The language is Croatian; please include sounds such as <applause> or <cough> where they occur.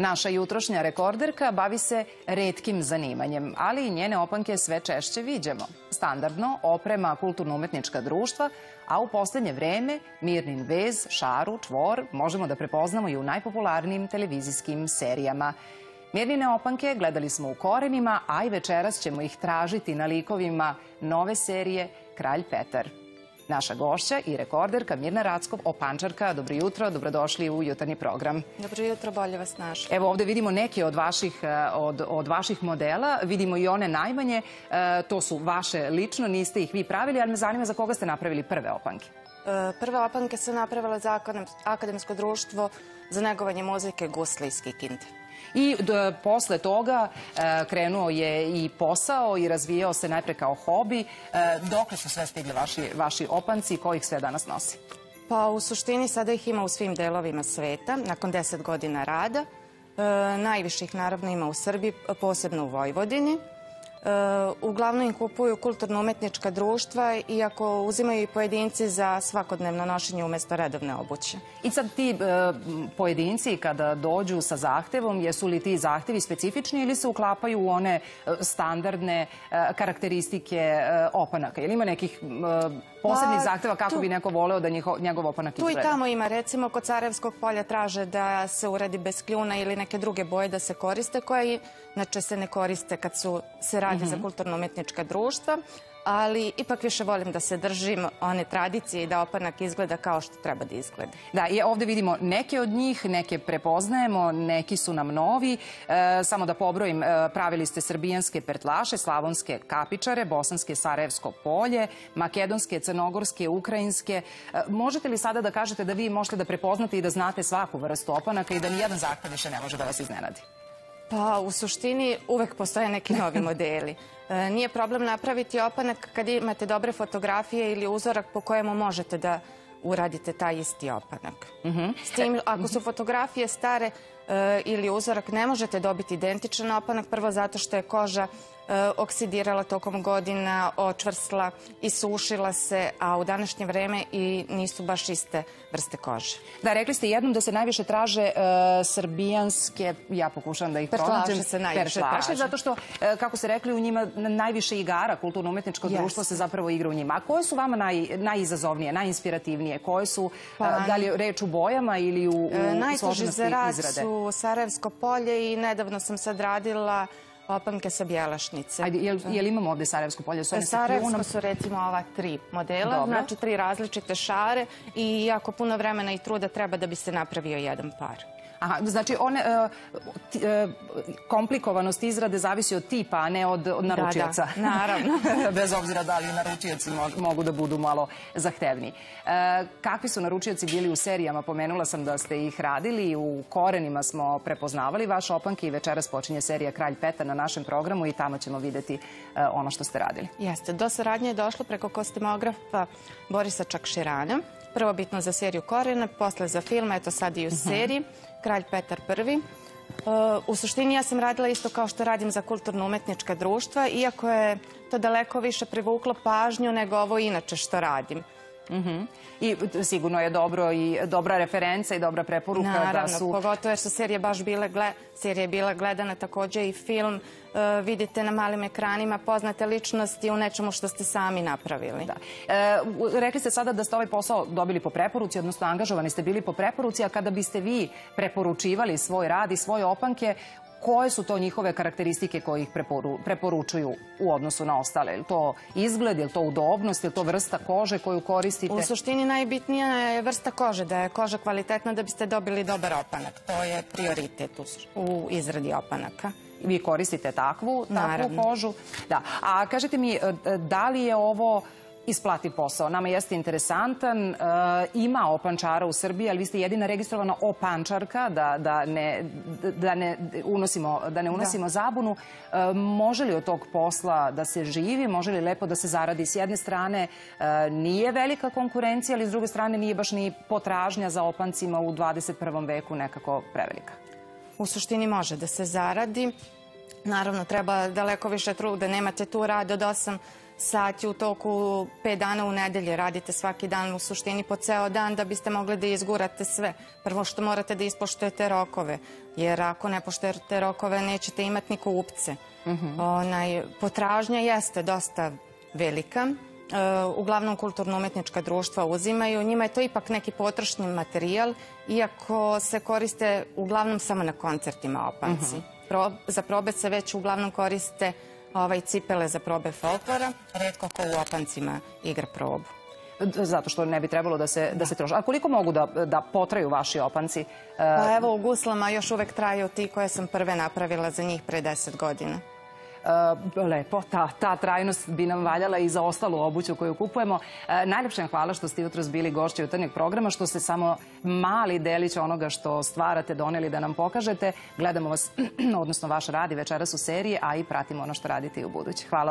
Naša jutrošnja rekorderka bavi se redkim zanimanjem, ali i njene opanke sve češće viđemo. Standardno oprema kulturno-umetnička društva, a u poslednje vreme Mirnin vez, Šaru, Čvor možemo da prepoznamo i u najpopularnijim televizijskim serijama. Mirnine opanke gledali smo u korenima, a i večeras ćemo ih tražiti na likovima nove serije Kralj Petar. Naša gošća i rekorderka Mirna Rackov, opančarka. Dobro jutro, dobrodošli u jutarnji program. Dobro jutro, bolje vas našli. Evo ovde vidimo neke od vaših, e, od, od vaših modela, vidimo i one najmanje. E, to su vaše lično, niste ih vi pravili, ali me zanima za koga ste napravili prve opanke. E, prve opanke su napravile za Akademsko društvo za negovanje muzike Guslijski kinte. I posle toga e, krenuo je i posao i razvijao se najpre kao hobi. E, dok su sve stigli vaši, vaši opanci i kojih sve danas nosi? Pa u suštini sada ih ima u svim delovima sveta, nakon deset godina rada. E, najviše ih naravno ima u Srbiji, posebno u Vojvodini. E, uglavnom kupuju kulturno-umetnička društva, iako uzimaju i pojedinci za svakodnevno nošenje umesto redovne obuće. I sad ti e, pojedinci kada dođu sa zahtevom, jesu li ti zahtevi specifični ili se uklapaju u one e, standardne karakteristike opanaka? Ili ima nekih posebnih pa, zahteva kako bi neko voleo da njegov opanak izgleda? Tu i tamo ima, recimo kod Carevskog polja traže da se uradi bez kljuna ili neke druge boje da se koriste, koje inače se ne koriste kad su, se radi za mhm. kulturno-umetnička društva ali ipak više volim da se držim one tradicije i da opanak izgleda kao što treba da izgleda. Da, i ovde vidimo neke od njih, neke prepoznajemo, neki su nam novi. E, samo da pobrojim, e, pravili ste srbijanske pertlaše, slavonske kapičare, bosanske sarajevsko polje, makedonske, crnogorske, ukrajinske. E, možete li sada da kažete da vi možete da prepoznate i da znate svaku vrstu opanaka i da nijedan zahtev više ne može da vas iznenadi? Pa u suštini uvek postoje neki novi modeli. E, nije problem napraviti opanak kad imate dobre fotografije ili uzorak po kojemu možete da uradite taj isti opanak. Mhm. S tim, ako su fotografije stare e, ili uzorak, ne možete dobiti identičan opanak, prvo zato što je koža oksidirala tokom godina, očvrsla i sušila se, a u današnje vreme i nisu baš iste vrste kože. Da, rekli ste jednom da se najviše traže e, srbijanske, ja pokušavam da ih pronađem. se najviše traže. Zato što, e, kako ste rekli, u njima najviše igara, kulturno-umetničko društvo se zapravo igra u njima. A koje su vama naj, najizazovnije, najinspirativnije? Koje su, pa, da li reč u bojama ili u, u složenosti izrade? Najteži za rad su Sarajevsko polje i nedavno sam sad radila opanke sa bjelašnice. Ajde, jel, jel imamo ovde Sarajevsko polje? Su Sarajevsko su recimo ova tri modela, Dobro. znači tri različite šare i jako puno vremena i truda treba da bi se napravio jedan par. Aha, znači one, uh, uh, komplikovanost izrade zavisi od tipa, a ne od, od naručioca. Da, da, <laughs> naravno. <laughs> Bez obzira da li naručioci mogu da budu malo zahtevni. Uh, kakvi su naručioci bili u serijama? Pomenula sam da ste ih radili. U korenima smo prepoznavali vaše opanke i večeras počinje serija Kralj Petar na našem programu i tamo ćemo videti ono što ste radili. Jeste. Do saradnje je došlo preko kostimografa Borisa Čakširana. Prvo bitno za seriju Korena, posle za film, eto sad i u mhm. seriji. Kralj Petar I. E, u suštini ja sam radila isto kao što radim za kulturno-umetnička društva, iako je to daleko više privuklo pažnju nego ovo inače što radim. Mm I sigurno je dobro i dobra referenca i dobra preporuka Naravno, da su... pogotovo jer su serije baš bile, gle, serija je bila gledana takođe i film. E, vidite na malim ekranima poznate ličnosti u nečemu što ste sami napravili. Da. E, rekli ste sada da ste ovaj posao dobili po preporuci, odnosno angažovani ste bili po preporuci, a kada biste vi preporučivali svoj rad i svoje opanke, koje su to njihove karakteristike koje ih preporu, preporučuju u odnosu na ostale? Je to izgled, je to udobnost, je to vrsta kože koju koristite? U suštini najbitnija je vrsta kože, da je koža kvalitetna da biste dobili dobar opanak. To je prioritet u izradi opanaka. Vi koristite takvu, takvu kožu? Da. A kažete mi, e, da li je ovo isplati posao. Nama jeste interesantan. E, ima opančara u Srbiji, ali vi ste jedina registrovana opančarka, da, da, ne, da ne unosimo, da ne unosimo da. zabunu. E, može li od tog posla da se živi? Može li lepo da se zaradi? S jedne strane e, nije velika konkurencija, ali s druge strane nije baš ni potražnja za opancima u 21. veku nekako prevelika. U suštini može da se zaradi. Naravno, treba daleko više truda. Nemate tu rad od 8 sati u toku pet dana u nedelje. Radite svaki dan u suštini po ceo dan da biste mogli da izgurate sve. Prvo što morate da ispoštujete rokove, jer ako ne poštujete rokove nećete imati ni kupce. Onaj, potražnja jeste dosta velika. E, uglavnom kulturno-umetnička društva uzimaju. Njima je to ipak neki potrošni materijal, iako se koriste uglavnom samo na koncertima opanci. Pro- za probe se već uglavnom koriste ovaj, cipele za probe folklora, redko ko u opancima igra probu. Zato što ne bi trebalo da se, da se troši. A koliko mogu da, da potraju vaši opanci? E, Pa evo u guslama još uvek traju ti koje sam prve napravila za njih pre 10 godina. E, lepo, ta, ta trajnost bi nam valjala i za ostalu obuću koju kupujemo. E, najljepše hvala što ste jutros bili gošći jutarnjeg programa, što ste samo mali delić onoga što stvarate doneli da nam pokažete. Gledamo vas, <clears throat> odnosno vaš radi večeras u seriji, a i pratimo ono što radite i u buduće. Hvala.